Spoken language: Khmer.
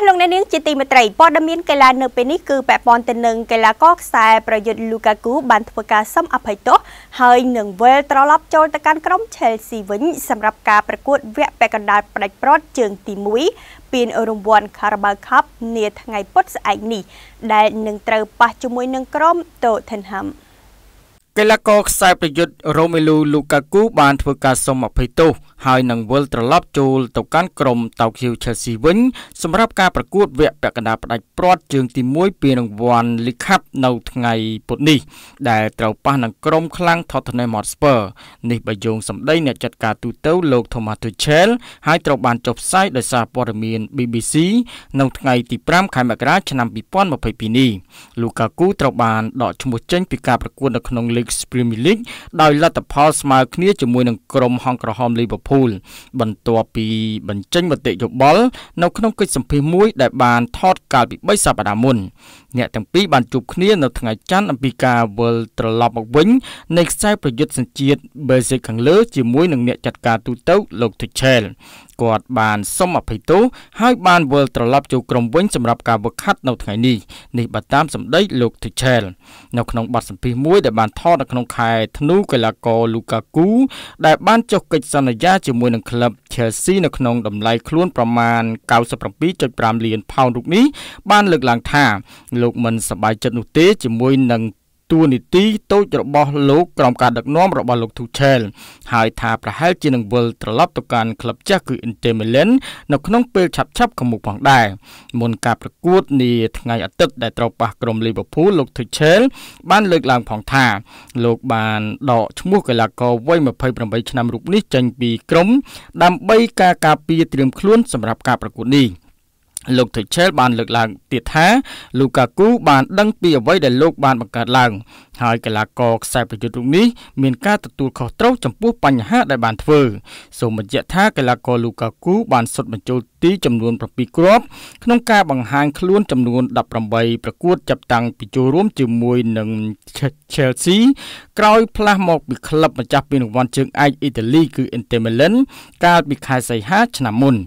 ស់លោកអ្នកនាងជាទីមេត្រីព័ត៌មានកីឡានៅពេលនេះគឺពាក់ព័ន្ធទៅនឹងកីឡាករខ្សែប្រយុទ្ធលូកាគូបានធ្វើការសុំអភ័យទោសហើយនឹងវិលត្រឡប់ចូលទៅកាន់ក្រុម Chelsea វិញសម្រាប់ការប្រកួតវគ្គពាក់កណ្ដាលផ្ដាច់ប្រត់ជើងទី1ពានរង្វាន់ Carabao Cup នាថ្ងៃពុធស្អែកនេះដែលនឹងត្រូវប៉ះជាមួយនឹងក្រុម Tottenham កីឡាករខ្សែប្រយុទ្ធរ៉ូមេលូលូកាគូបានធ្វើការសុំអភ័យទោសហើយនឹងវិលត្រឡប់ចូលទៅកាន់ក្រុមតោក្យូ Chelsea វិញសម្រាប់ការប្រកួតវគ្គពាក់កណ្ដាលផ្ដាច់ព្រាត់ជើងទី1ពានរង្វាន់ League Cup នៅថ្ងៃពុធនេះ ដែលត្រូវប៉ះនឹងក្រុមខ្លាំង Tottenham Hotspur នេះបើយោងសម្ដីអ្នកចាត់ការទូទៅលោក Thomas Tuchel ហើយត្រូវបានចុះផ្សាយដោយសារព័ត៌មាន BBC នៅថ្ងៃទី5ខែមករាឆ្នាំ2022នេះ Lukaku ត្រូវបានដកឈ្មោះចេញពីការប្រកួតនៅក្នុង League Premier League ដោយលទ្ធផលស្មើគ្នាជាមួយនឹងក្រុមហង្សក្រហម Liverpool Liverpool បន្ទាប់ពីបញ្ចេញមតិយោបល់នៅក្នុងកិច្ចសម្ភាសន៍មួយដែលបានថតកាលពី3សប្តាហ៍មុនអ្នកទាំងពីរបានជួបគ្នានៅថ្ងៃច័ន្ទអំពីការវិលត្រឡប់មកវិញនៃខ្សែប្រយុទ្ធសញ្ជាតិ Basic ខាងលើជាមួយនឹងអ្នកចាត់ការទូទៅលោក Tuchel គាត់បានសុំអភ័យទោសហើយបានវិលត្រឡប់ចូលក្រុមវិញសម្រាប់ការវឹកហាត់នៅថ្ងៃនេះនេះបើតាមសម្ដីលោក Tuchel នៅក្នុងបទសម្ភាសន៍មួយដែលបានថតនៅក្នុងខែធ្នូកីឡាករ Lukaku ដែលបានចុះកិច្ចសន្យាជាមួយនឹងក្លឹប Chelsea នៅក្នុងតម្លៃខ្លួនប្រមាណ97.5លានផោនរូបនេះបានលើកឡើងថាលោកមិនសប្បាយចិត្តនោះទេជាមួយនឹងតួនាទីតូចរបស់លោកក្រោមការដឹកនាំរបស់លោក Tuchel ហើយថាប្រហែលជានឹងវិលត្រឡប់ទៅកាន់ក្លឹបចាស់គឺ Inter Milan នៅក្នុងពេលឆាប់ឆាប់ខាងមុខផងដែរមុនការប្រកួតនាថ្ងៃអាទិត្យដែលត្រូវប៉ះក្រុម Liverpool លោក Tuchel បានលើកឡើងផងថាលោកបានដកឈ្មោះកីឡាករវ័យ28ឆ្នាំរូបនេះចេញពីក្រុមដើម្បីការការពារត្រៀមខ្លួនសម្រាប់ការប្រកួតនេះ លោក Tuchel បានលើកឡើងទៀតថា Lukaku បានដឹងពីអ្វីដែលលោកបានបង្កើតឡើង ហើយកីឡាករខ្សែប្រយុទ្ធរូបនេះមានការទទួលខុសត្រូវចំពោះបញ្ហាដែលបានធ្វើសូមបញ្ជាក់ថាកីឡាករ Lukaku បានសុទ្ធបញ្ចូលទីចំនួន7គ្រាប់ក្នុងការបង្ហាញខ្លួនចំនួន18ប្រកួតចាប់តាំងពីចូលរួមជាមួយនឹង Chelsea ក្រោយផ្លាស់មកពីក្លឹបម្ចាស់ពានរង្វាន់ជើងឯកអ៊ីតាលីគឺ Inter Milan កាលពីខែសីហាឆ្នាំមុន។